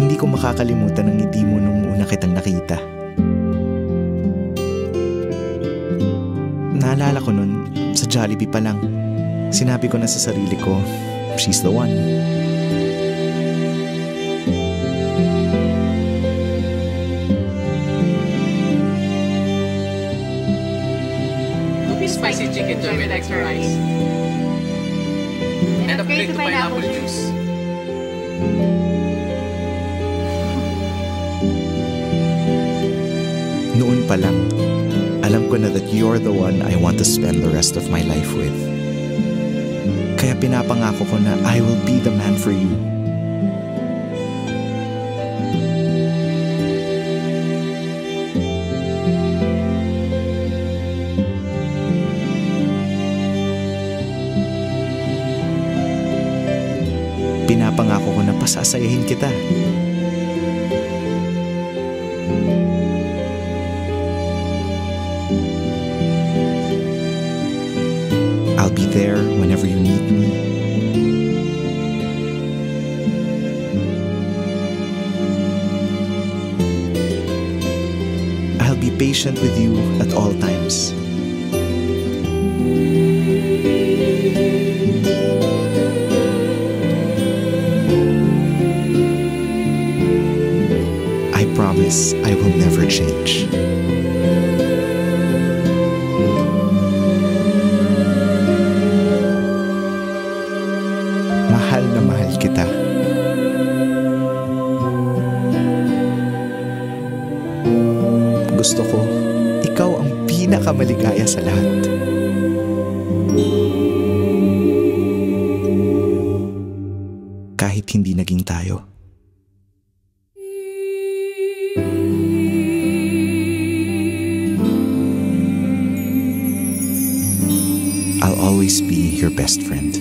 Hindi ko makakalimutan ang ngiti mo nung una kitang nakita. Naalala ko nun, sa Jollibee pa lang. Sinabi ko na sa sarili ko, she's the one. Spicy chicken joy with extra rice. And a plate of pineapple juice. Pa lang, alam ko na that you're the one I want to spend the rest of my life with. Kaya pinapangako ko na I will be the man for you. Pinapangako ko na pasasayahin kita. There whenever you need me. I'll be patient with you at all times. I promise I will never change. Na mahal kita. Gusto ko, ikaw ang pinakamaligaya sa lahat. Kahit hindi naging tayo. I'll always be your best friend.